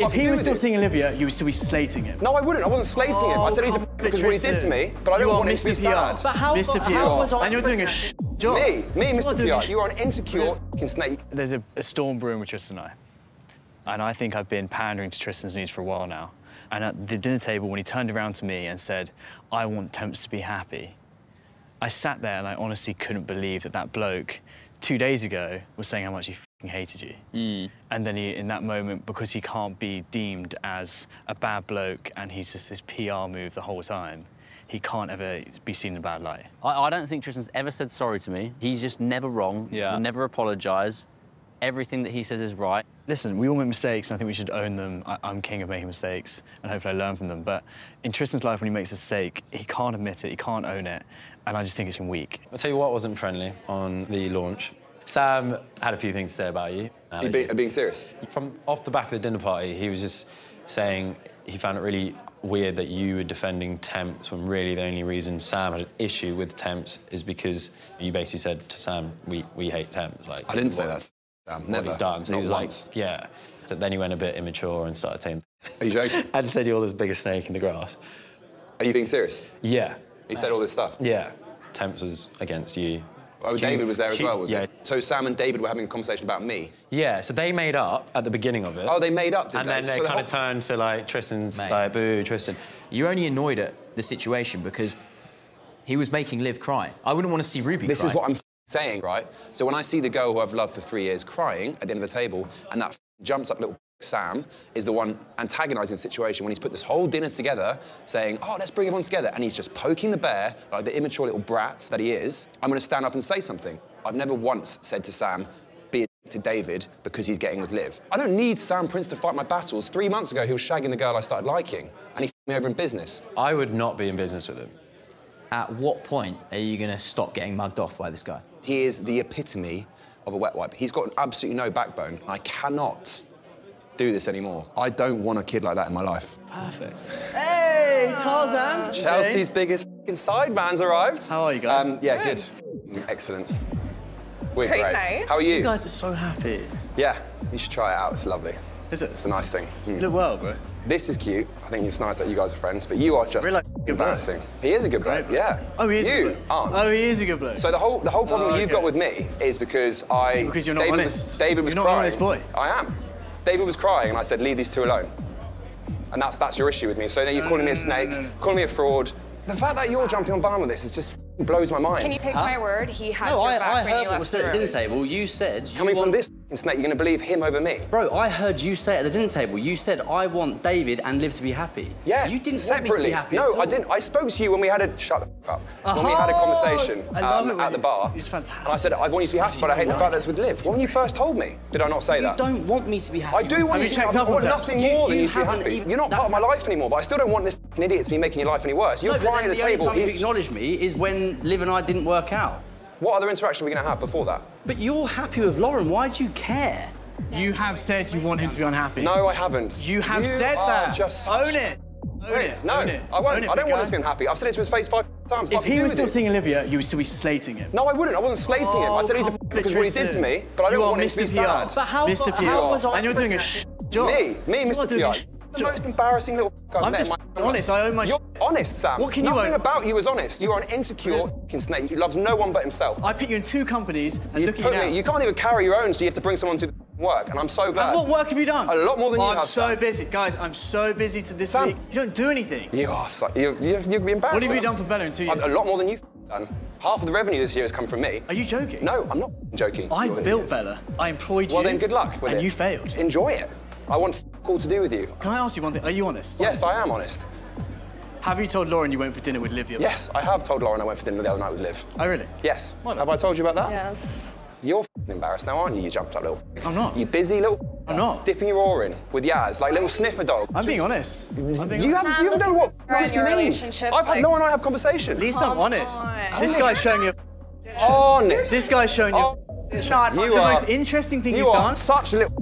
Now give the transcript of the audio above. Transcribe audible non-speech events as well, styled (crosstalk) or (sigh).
If he was still seeing Olivia, you would still be slating him. No, I wouldn't. I wasn't slating him. I said he's a come because what he did to me, but I don't are want him to be Mr. PR. sad. But how- Mr. but PR. how was I and you're doing a sh- job. Me, me, Mr. doing PR. sh- You are an insecure fucking snake. There's a, a storm brewing with Tristan and I. And I think I've been pandering to Tristan's needs for a while now. And at the dinner table, when he turned around to me and said, I want Temps to be happy, I sat there and I honestly couldn't believe that that bloke two days ago was saying how much he fing hated you. Hmm. And then he, in that moment, because he can't be deemed as a bad bloke and he's just this PR move the whole time, he can't ever be seen in a bad light. I, I don't think Tristan's ever said sorry to me. He's just never wrong. Yeah. He'll never apologise. Everything that he says is right. Listen, we all make mistakes, and I think we should own them. I, I'm king of making mistakes, and hopefully I learn from them. But in Tristan's life, when he makes a mistake, he can't admit it, he can't own it, and I just think it's him weak. I'll tell you what wasn't friendly on the launch. Sam had a few things to say about you. You being, serious? From off the back of the dinner party, he was just saying he found it really weird that you were defending Temps when really the only reason Sam had an issue with Temps is because you basically said to Sam, "We we hate Temps." Like I didn't say that. What never. he's done. So Not he was once. like, "Yeah." So then he went a bit immature and started saying, Are you joking? (laughs) "I said you're the biggest snake in the grass." Are you being serious? Yeah, He said all this stuff. yeah. Temps was against you. Oh, David was there as He- well, was yeah. he? So Sam and David were having a conversation about me. Yeah, so they made up at the beginning of it. Oh, they made up, did and they? then they So the kind of whole- turned to like Tristan's Mate. like, boo, Tristan. You're only annoyed at the situation because he was making Liv cry. I wouldn't want to see Ruby This cry. is what I'm saying, right? So when I see the girl who I've loved for three years crying at the end of the table, and that jumps up little Sam is the one antagonising the situation when he's put this whole dinner together, saying, "Oh, let's bring everyone together," and he's just poking the bear like the immature little brat that he is. I'm going to stand up and say something. I've never once said to Sam, "Be a dick to David because he's getting with Liv." I don't need Sam Prince to fight my battles. Three months ago, he was shagging the girl I started liking, and he f- me over in business. I would not be in business with him. At what point are you going to stop getting mugged off by this guy? He is the epitome of a wet wipe. He's got absolutely no backbone. I cannot do this anymore. I don't want a kid like that in my life. Perfect. Hey, Tarzan. Chelsea's biggest f***ing sideman's arrived. How are you guys? Um, yeah, good. Excellent. We're Great great. night. How are you? You guys are so happy. Yeah, you should try it out. It's lovely. Is it? It's a nice thing. Mm. You look well, bro. This is cute. I think it's nice that you guys are friends, but you are just Really like a good embarrassing. He is a good bloke. Yeah. Oh, he is. You aren't. Oh, he is a good bloke. So the whole the whole problem Oh, you've got with me is because I Because you're not David honest. Was, David was You're not an crying. honest boy. I am. David was crying, and I said, "Leave these two alone." And that's that's your issue with me. So now you're calling me a snake, mm. calling me a fraud. The fact that you're jumping on board with this is just blows my mind. Can you take my word? He had No, your I, back I when heard you what left was the said at the dinner table. You said you Coming from this snake, you're going to believe him over me. Bro, I heard you say at the dinner table. You said I want David and Liv to be happy. Yeah, You didn't separately. want me to be happy. No. I didn't. I spoke to you when we had a shut the f- up. When we had a Oh, conversation um, at the bar. it's fantastic. And I said, I want you to be happy, but I hate the fact that it's with Liv. When you first told me, did I not say You that? You don't want me to be happy. I do want you you to be happy. I want nothing You- more than you to be haven't happy. even- You're not part of my life anymore, but I still don't want this idiot to be making your life any worse. You're No, crying at the the only table. time you acknowledge me is when Liv and I didn't work out. What other interaction are we going to have before that? But you're happy with Lauren. Why do you care? You have said you want him to be unhappy. No, I haven't. You have said that. Just such- Own it. Own Wait, it. no, Own it. I won't. It, I don't want him to be unhappy. I've said it to his face five times. If he was still it. seeing Olivia, you would still be slating him. No, I wouldn't. I wasn't slating him. I oh, said he's a Oh, come on, because what he did to me, but I don't want are him to be Mr. PR. sad. But how- Mr. PR. how was I and you're doing a sh- job. Me, me, You are Mr. doing a PR. The most embarrassing little I've I'm met just in my honest. I own my. You're honest, Sam. What can you Nothing about you is honest. You are an insecure f***ing snake who loves no one but himself. I put you in two companies and You, look at you now. me, you can't even carry your own, so you have to bring someone to the work, and I'm so glad. And what work have you done? A lot more than oh, you I'm have, so Sam. busy, guys. I'm so busy to this Sam. week. You don't do anything. You are. So, you, you, you'd be embarrassed. What have you done for Bella in two years? A lot more than you've done. Half of the revenue this year has come from me. Are you joking? No, I'm not joking. I built. Bella. I employed you. Well, then good luck with and it. you failed. Enjoy it. I want f- to do with you. Can I ask you one thing? Are you honest? Yes, I am honest. Have you told Lauren you went for dinner with Liv the other Yes, I have told Lauren I went for dinner the other night with Liv. Oh, really? Yes. What? Have I told you about that? Yes. You're embarrassed now, aren't you? You jumped up, little. I'm not. You busy little. I'm not. Dipping your oar in with Yaz, like little sniffer dog. I'm being honest. I'm being You honest. haven't, you haven't what You're honesty means. I've had like- no one I have conversations. At least I'm Come honest. on. This guy's showing you. honest. This guy's showing you. Oh, It's not the are- most interesting thing you you've are done. such a little